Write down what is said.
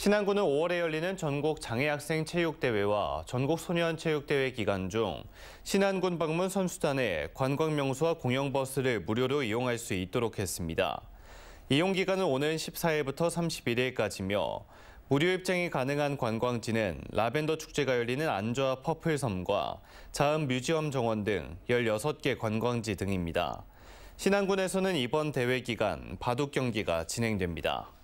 신안군은 5월에 열리는 전국 장애학생 체육대회와 전국 소년 체육대회 기간 중 신안군 방문 선수단에 관광명소와 공영버스를 무료로 이용할 수 있도록 했습니다. 이용 기간은 오는 14일부터 31일까지며 무료 입장이 가능한 관광지는 라벤더 축제가 열리는 안좌 퍼플섬과 자음 뮤지엄 정원 등 16개 관광지 등입니다. 신안군에서는 이번 대회 기간 바둑 경기가 진행됩니다.